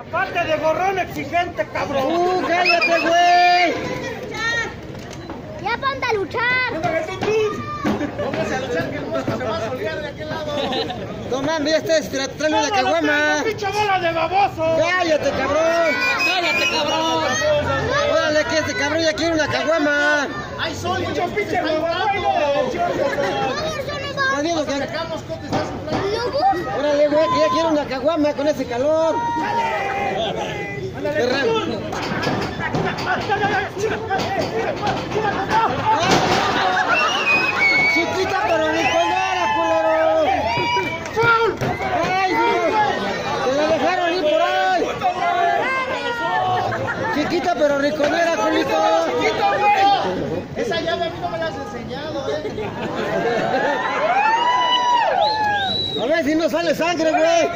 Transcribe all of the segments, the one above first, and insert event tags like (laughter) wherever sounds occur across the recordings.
Aparte de gorrón exigente, cabrón. ¡Uh, cállate, güey! Ya ponte a luchar. Póngase a luchar que el monstruo se va a solear de aquel lado. No mames, este es una caguama. ¡Pinche bola de baboso! ¡Cállate, cabrón! ¡Cállate, cabrón! ¡Órale, que este cabrón ya quiere una caguama! ¡Hay sol! ¡Pinche pinche ¡Está huevo! ¿Estás viendo que- Órale, güey, que ya quiere una caguama con ese calor. Ferran. Chiquita pero riconera, culero. ¡Ay, güey! ¡Te la dejaron ir por ahí! Chiquita pero riconera, culito. Esa llave a mí no me la has enseñado, eh. Si no sale sangre, güey.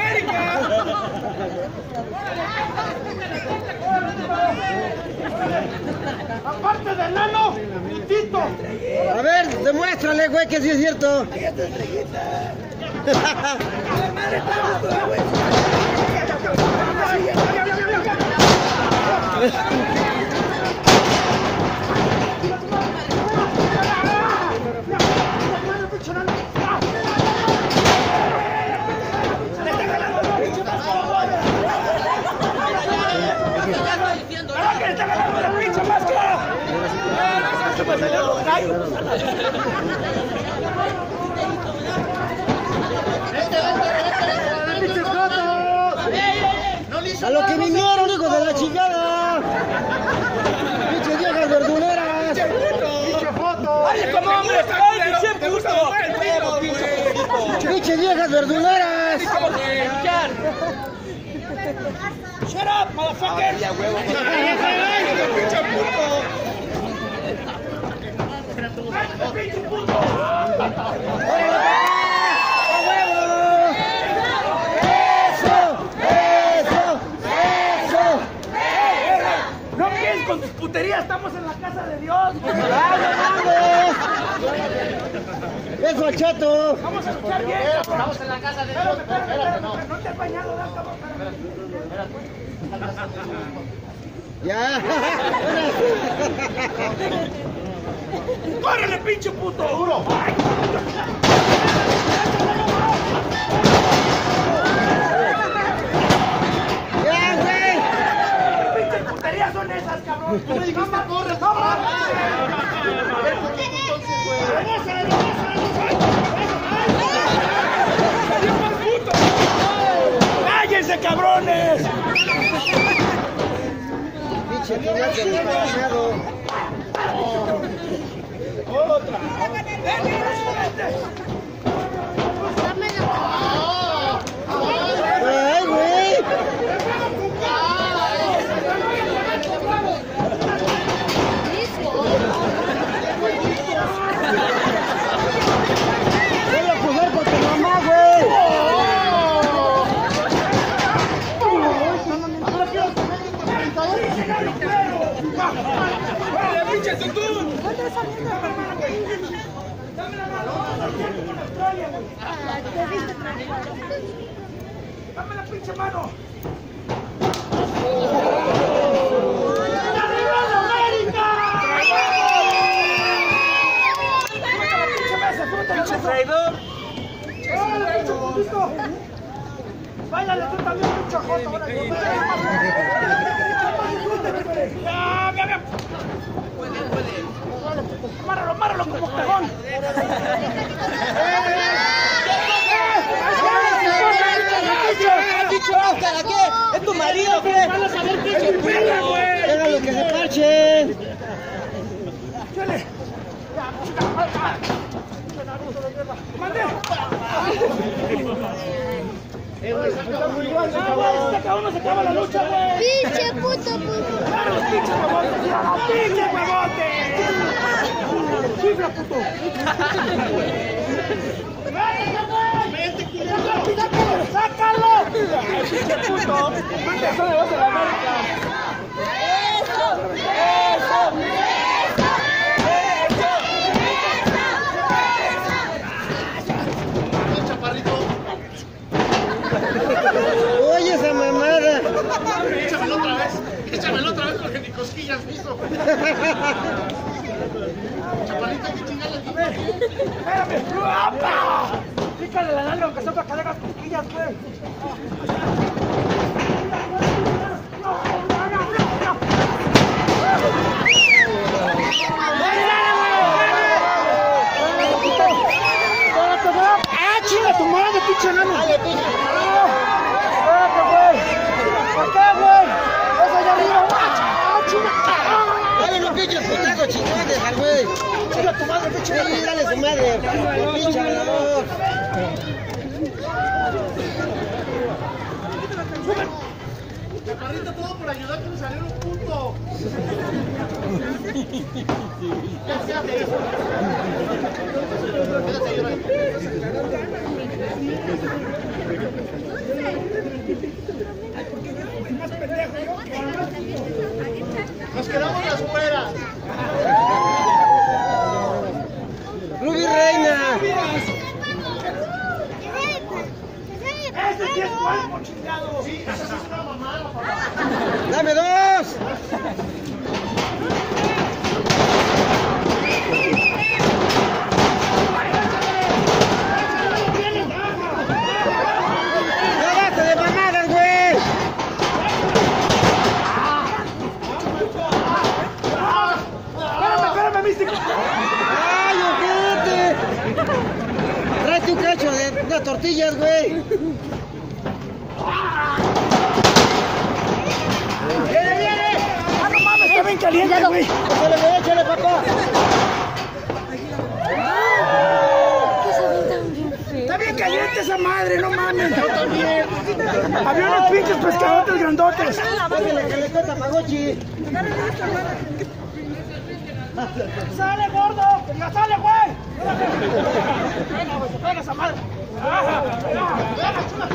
Aparte del nano. A ver, demuéstrale, güey, que sí es cierto. (laughs) A lo que vinieron, hijos de la chingada. Pinches viejas verduleras. ¡Ay, como hombre! ¡Ay, gusto! Pinches viejas verduleras. ¡Shut up, motherfucker! ¡A huevo! ¡Eso! ¡Eso! ¡Eso! No pienses con tus puterías, estamos en la casa de Dios. ¡Ay, no ¡Eso, al chato! Vamos a luchar bien. Estamos en la casa de Dios. Espérame, espérame, Espérate, espérame, no. no te has bañado, da, cabrón. Ya. ¡Córrele, pinche puto! ¡Duro! Ya, güey. ¿Qué pinches puterías son esas, cabrón? Pinche tomate despachado. ¡Ay, güey! Voy a jugar con tu mamá, güey. ¡Órale, pinche tutú! ¡Dame la pinche mano! ¡Arriba la América! ¡Pinche mesa, súbete a la mesa! ¡Órale, pinche! ¡Báilale tú también, pinche joto! ¡Ahora, ¡Ya, ya, ya! ¡Amárralo, amárralo como! ¿Para qué? ¿Es tu marido o qué? Déjalo que se parchen. ¡Este cabrón no se acaba la lucha, güey! pinche puto puto. ¡Claro, los pinches huevotes! ¡Mira los pinches huevotes! ¡Chifla, puto! ¡Pinche puto! ¡Mande eso de voz de la América! chaparrito. Oye esa mamada. Échamelo otra vez. Échamelo otra vez porque ni cosquillas hizo. Chaparrito, que chingada Espérame. ¡Apa! Pícale la nalga aunque sea para que le hagas cosquillas, güey. ¡Ah, chinga tu madre, pinche enano! ¡Espérate, güey! ¿Por qué, güey? ¡Eso allá arriba! ¡Ah, chinga! Dale los pinches putazos chingones al güey. ¡Chinga tu madre, pinche dale su madre. Pinche Chaparrito, todo por ayudar que me saliera un órale. Nos quedamos las fueras. Ruby güey. ¡Viene, viene! ¡Ah, no mames, está bien caliente, güey! Échale, güey, échale, papá. ¡Está bien caliente esa madre, no mames! ¡Yo también! Había unos pinches pescadotes grandotes. Pásale que le cuesta. ¡Sale, gordo! ¡Ya sale, güey! ¡Venga, güey, esa madre! ¡Venga, venga, chula!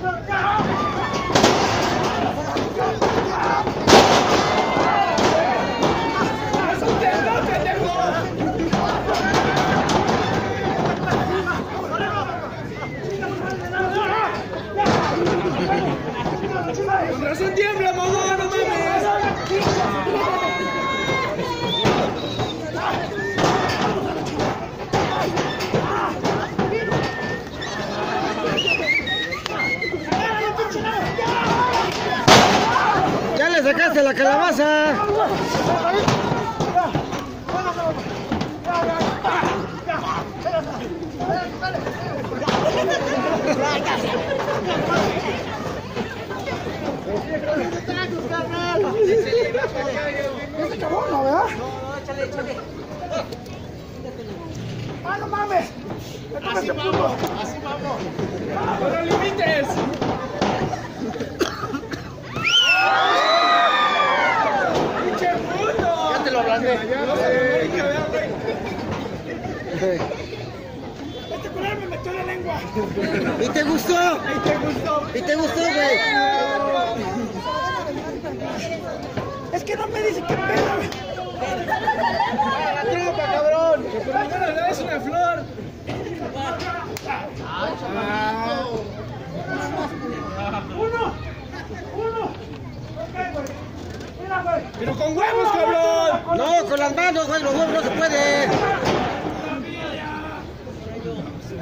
¡Con calabaza. Ese cabrón, ¿no, verdad? ¡Ah, no mames! ¡Me toca Así vamos, así vamos. (coughs) (coughs) (coughs) ¡No limites! ¡Pinche puto! Ya te lo ablandé. Este me metió la lengua. ¿Y te gustó? ¿Te gustó? ¿Y te gustó, güey? Es que no me dice qué pedo. ¡La tropa, cabrón! Por lo menos le das una flor. Uno. Uno. Pero con huevos, cabrón. No, con las manos, güey, los huevos no se puede.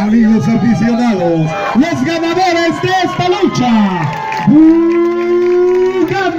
Amigos aficionados, los ganadores de esta lucha, Bugambilia.